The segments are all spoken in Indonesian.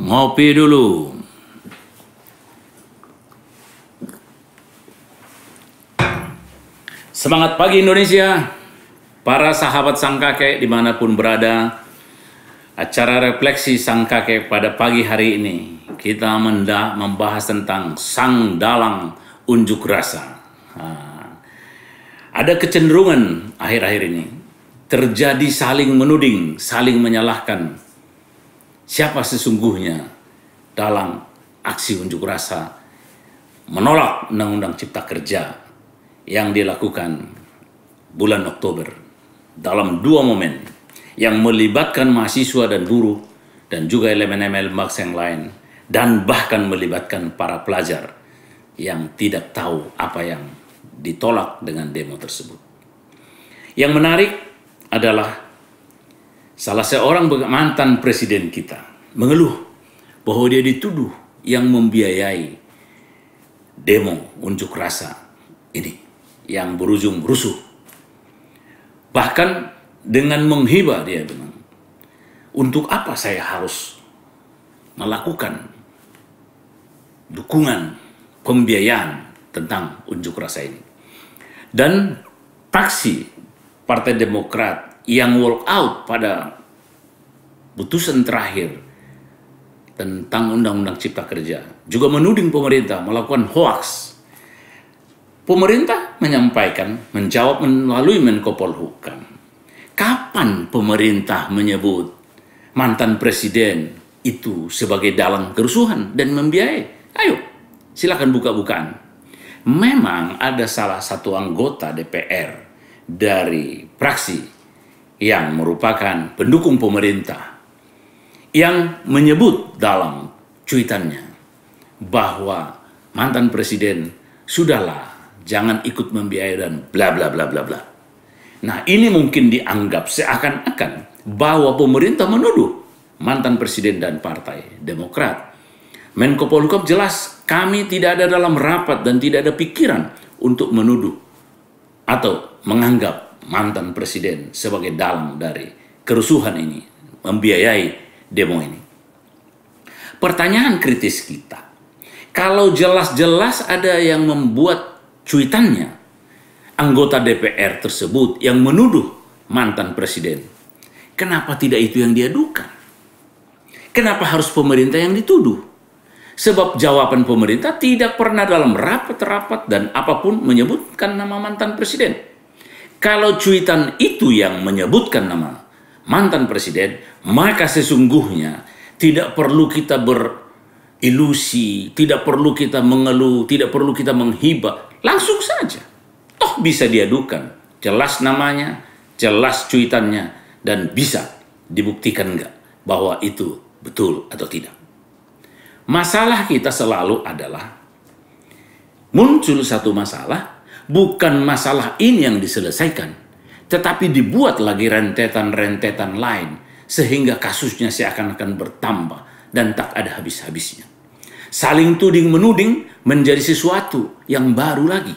Ngopi dulu. Semangat pagi Indonesia, para sahabat sang kakek di mana pun berada. Acara refleksi sang kakek pada pagi hari ini kita mendah membahas tentang sang dalang unjuk rasa. Ada kecenderungan akhir-akhir ini terjadi saling menuding, saling menyalahkan siapa sesungguhnya dalam aksi unjuk rasa menolak Undang-Undang Cipta Kerja yang dilakukan bulan Oktober dalam dua momen yang melibatkan mahasiswa dan buruh dan juga elemen-elemen bangsa yang lain dan bahkan melibatkan para pelajar yang tidak tahu apa yang ditolak dengan demo tersebut. Yang menarik adalah salah seorang mantan presiden kita mengeluh bahwa dia dituduh yang membiayai demo unjuk rasa ini yang berujung rusuh. Bahkan dengan menghibah dia bilang, untuk apa saya harus melakukan dukungan pembiayaan tentang unjuk rasa ini. Dan paksi Partai Demokrat yang walk out pada putusan terakhir tentang Undang-Undang Cipta Kerja juga menuding pemerintah melakukan hoax. Pemerintah menyampaikan, menjawab melalui Menko Polhukam Kapan pemerintah menyebut mantan presiden itu sebagai dalang kerusuhan dan membiayai? Ayo, silakan buka-bukaan. Memang ada salah satu anggota DPR dari praksi yang merupakan pendukung pemerintah yang menyebut dalam cuitannya bahwa mantan presiden sudahlah jangan ikut membiayai dan bla bla bla bla bla. Nah ini mungkin dianggap seakan-akan bahwa pemerintah menuduh mantan presiden dan partai Demokrat. Menko Polhukam jelas kami tidak ada dalam rapat dan tidak ada pikiran untuk menuduh atau menganggap mantan presiden sebagai dalang dari kerusuhan ini, membiayai demo ini. Pertanyaan kritis kita, kalau jelas-jelas ada yang membuat cuitannya anggota DPR tersebut yang menuduh mantan presiden. Kenapa tidak itu yang diadukan? Kenapa harus pemerintah yang dituduh? Sebab jawaban pemerintah tidak pernah dalam rapat-rapat dan apa pun menyebutkan nama mantan presiden. Kalau cuitan itu yang menyebutkan nama mantan presiden, maka sesungguhnya tidak perlu kita berilusi, tidak perlu kita mengeluh, tidak perlu kita menghibah. Langsung saja toh bisa diadukan. Jelas namanya, jelas cuitannya, dan bisa dibuktikan enggak bahwa itu betul atau tidak. Masalah kita selalu adalah muncul satu masalah, bukan masalah ini yang diselesaikan, tetapi dibuat lagi rentetan-rentetan lain sehingga kasusnya seakan-akan bertambah dan tak ada habis-habisnya. Saling tuding menuding menjadi sesuatu yang baru lagi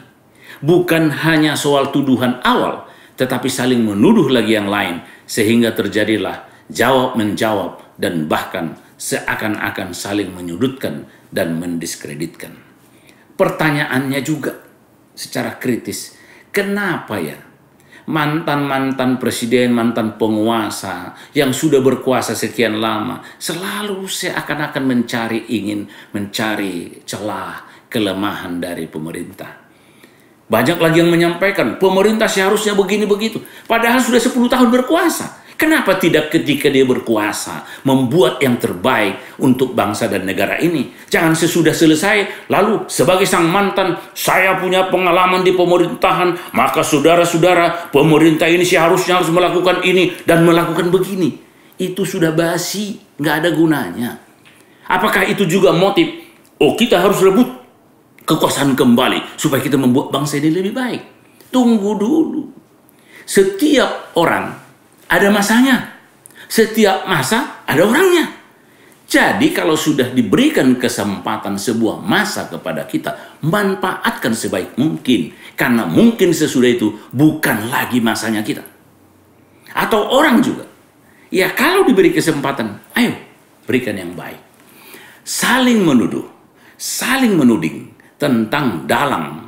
bukan hanya soal tuduhan awal, tetapi saling menuduh lagi yang lain, sehingga terjadilah jawab menjawab dan bahkan seakan-akan saling menyudutkan dan mendiskreditkan. Pertanyaannya juga secara kritis, kenapa ya mantan-mantan presiden, mantan penguasa yang sudah berkuasa sekian lama selalu seakan-akan mencari ingin mencari celah kelemahan dari pemerintah. Banyak lagi yang menyampaikan pemerintah seharusnya begini begitu. Padahal sudah 10 tahun berkuasa. Kenapa tidak ketika dia berkuasa membuat yang terbaik untuk bangsa dan negara ini? Jangan sesudah selesai lalu sebagai sang mantan saya punya pengalaman di pemerintahan maka saudara-saudara pemerintah ini seharusnya harus melakukan ini dan melakukan begini. Itu sudah basi, nggak ada gunanya. Apakah itu juga motif? Oh kita harus rebut kekuasaan kembali supaya kita membuat bangsa ini lebih baik. Tunggu dulu. Setiap orang ada masanya. Setiap masa ada orangnya. Jadi kalau sudah diberikan kesempatan sebuah masa kepada kita, manfaatkan sebaik mungkin. Karena mungkin sesudah itu bukan lagi masanya kita. Atau orang juga. Ya kalau diberi kesempatan, ayo berikan yang baik. saling menuduh, saling menuding tentang dalam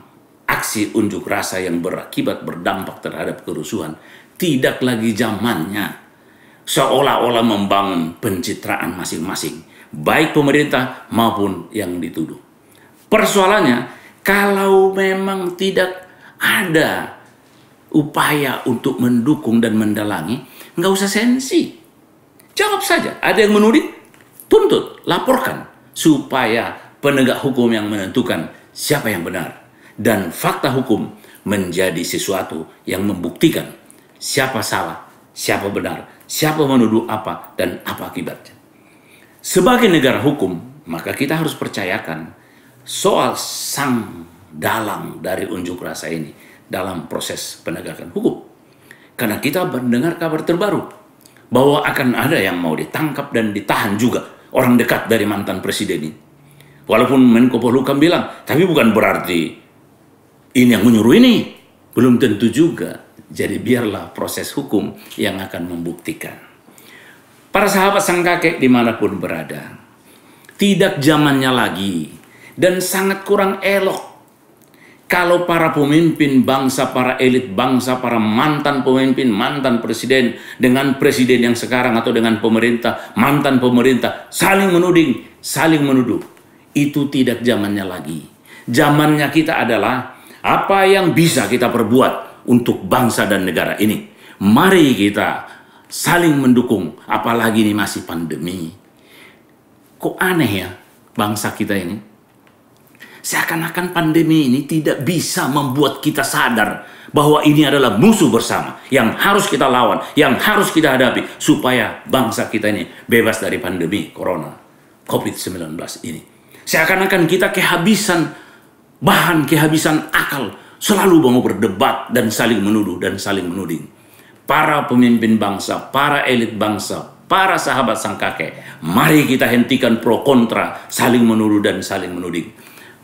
aksi unjuk rasa yang berakibat berdampak terhadap kerusuhan tidak lagi zamannya. Seolah-olah membangun pencitraan masing-masing baik pemerintah maupun yang dituduh. Persoalannya kalau memang tidak ada upaya untuk mendukung dan mendalangi nggak usah sensi. Jawab saja. Ada yang menuding tuntut laporkan supaya penegak hukum yang menentukan siapa yang benar dan fakta hukum menjadi sesuatu yang membuktikan siapa salah, siapa benar, siapa menuduh apa, dan apa akibatnya. Sebagai negara hukum, maka kita harus percayakan soal sang dalang dari unjuk rasa ini dalam proses penegakan hukum. Karena kita mendengar kabar terbaru bahwa akan ada yang mau ditangkap dan ditahan juga orang dekat dari mantan presiden ini. Walaupun Menko Polhukam bilang, tapi bukan berarti ini yang menyuruh ini. Belum tentu juga. Jadi biarlah proses hukum yang akan membuktikan. Para sahabat sang kakek di mana pun berada. Tidak zamannya lagi. Dan sangat kurang elok. Kalau para pemimpin bangsa, para elit bangsa, para mantan pemimpin, mantan presiden, dengan presiden yang sekarang atau dengan pemerintah, mantan pemerintah, saling menuding, saling menuduh. Itu tidak zamannya lagi. Zamannya kita adalah apa yang bisa kita perbuat untuk bangsa dan negara ini? Mari kita saling mendukung, apalagi ini masih pandemi. Kok aneh ya bangsa kita ini? Seakan-akan pandemi ini tidak bisa membuat kita sadar bahwa ini adalah musuh bersama yang harus kita lawan, yang harus kita hadapi supaya bangsa kita ini bebas dari pandemi corona COVID-19 ini. Seakan-akan kita kehabisan bahan kehabisan akal, selalu mau berdebat dan saling menuduh dan saling menuding. Para pemimpin bangsa, para elit bangsa, para sahabat sang kakek, mari kita hentikan pro kontra, saling menuduh dan saling menuding.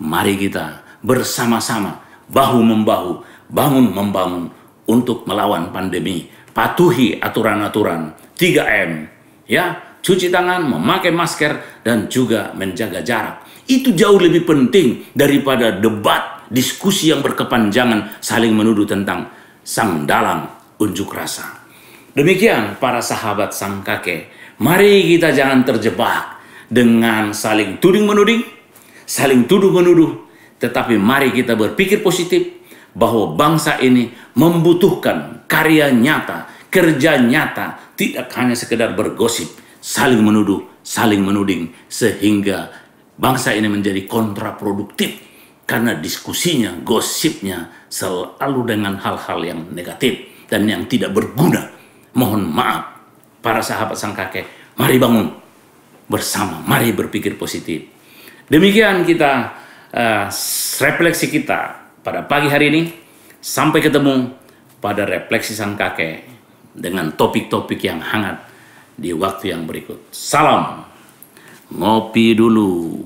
Mari kita bersama-sama, bahu-membahu, bangun membangun untuk melawan pandemi. Patuhi aturan-aturan 3M, ya, cuci tangan, memakai masker, dan juga menjaga jarak itu jauh lebih penting daripada debat, diskusi yang berkepanjangan saling menuduh tentang sang dalang unjuk rasa. Demikian para sahabat sang kakek, mari kita jangan terjebak dengan saling tuding menuding, saling tuduh menuduh, tetapi mari kita berpikir positif bahwa bangsa ini membutuhkan karya nyata, kerja nyata, tidak hanya sekedar bergosip, saling menuduh, saling menuding, sehingga bangsa ini menjadi kontraproduktif karena diskusinya, gosipnya selalu dengan hal-hal yang negatif dan yang tidak berguna. Mohon maaf, para sahabat sang kakek, mari bangun bersama, mari berpikir positif. Demikian kita uh, refleksi kita pada pagi hari ini. Sampai ketemu pada refleksi sang kakek dengan topik-topik yang hangat di waktu yang berikut. Salam ngopi dulu.